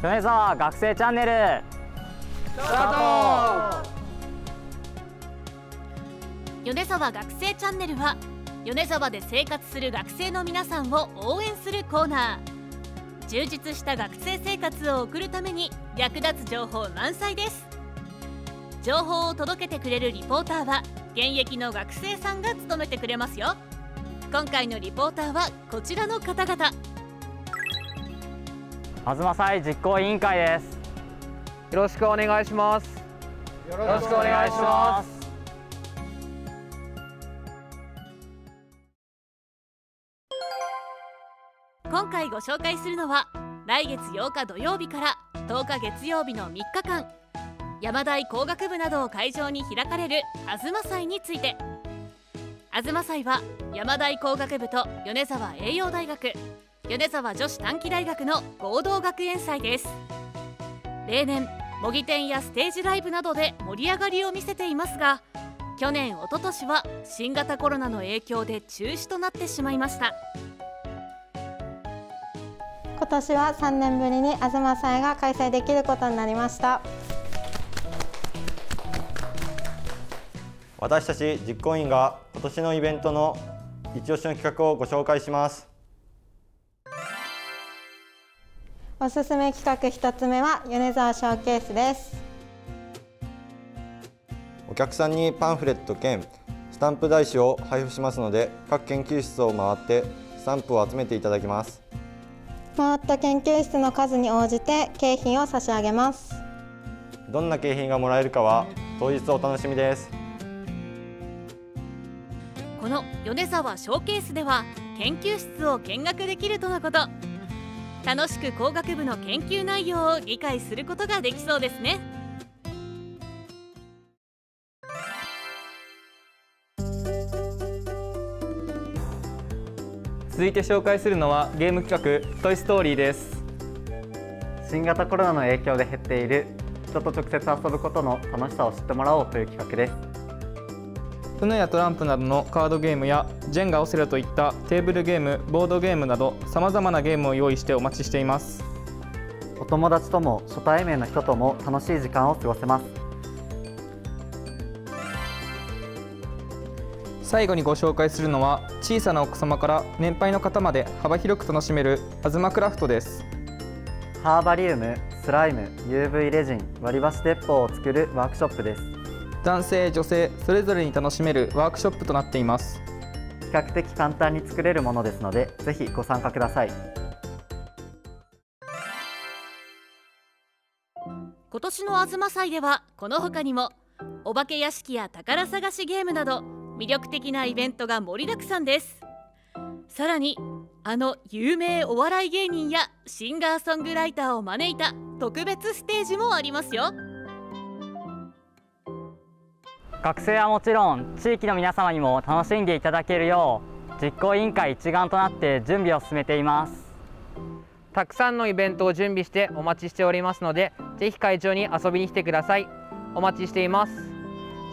米沢学生チャンネル。スタート。米沢学生チャンネルは米沢で生活する学生の皆さんを応援するコーナー。充実した学生生活を送るために役立つ情報満載です。情報を届けてくれるリポーターは現役の学生さんが務めてくれますよ。今回のリポーターはこちらの方々。東祭実行委員会です。よろしくお願いします。よろしくお願いします。今回ご紹介するのは来月8日土曜日から10日月曜日の3日間山大工学部などを会場に開かれる東祭について。東祭は山大工学部と米沢栄養大学米沢女子短期大学の合同学園祭です。例年模擬店やステージライブなどで盛り上がりを見せていますが去年一昨年は新型コロナの影響で中止となってしまいました。今年は3年ぶりに東祭が開催できることになりました。私たち実行委員が今年のイベントの一押しの企画をご紹介しますおすすめ企画一つ目は米沢ショーケースです。お客さんにパンフレット兼スタンプ台紙を配布しますので各研究室を回ってスタンプを集めていただきます。回った研究室の数に応じて景品を差し上げます。どんな景品がもらえるかは当日お楽しみです。この米沢ショーケースでは研究室を見学できるとのこと楽しく工学部の研究内容を理解することができそうですね。続いて紹介するのはゲーム企画「トイ・ストーリー」です。新型コロナの影響で減っている人と直接遊ぶことの楽しさを知ってもらおうという企画です船やトランプなどのカードゲームやジェンガオセロといったテーブルゲームボードゲームなどさまざまなゲームを用意してお待ちしています。お友達とも初対面の人とも楽しい時間を過ごせます。最後にご紹介するのは小さなお子様から年配の方まで幅広く楽しめるアズマクラフトです。ハーバリウムスライム UV レジン割り箸鉄砲を作るワークショップです男性女性それぞれに楽しめるワークショップとなっています。比較的簡単に作れるものですのでぜひご参加ください。今年の東祭ではこの他にもお化け屋敷や宝探しゲームなど魅力的なイベントが盛りだくさんです。さらにあの有名お笑い芸人やシンガーソングライターを招いた特別ステージもありますよ学生はもちろん地域の皆様にも楽しんでいただけるよう実行委員会一丸となって準備を進めています。たくさんのイベントを準備してお待ちしておりますのでぜひ会場に遊びに来てください。お待ちしています。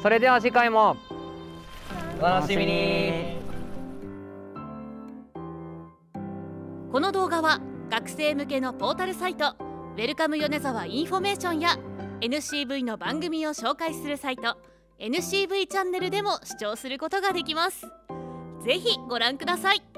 それでは次回も。お楽しみに。この動画は学生向けのポータルサイトウェルカム米沢インフォメーションや NCV の番組を紹介するサイト。NCV チャンネルでも視聴することができます。ぜひご覧ください。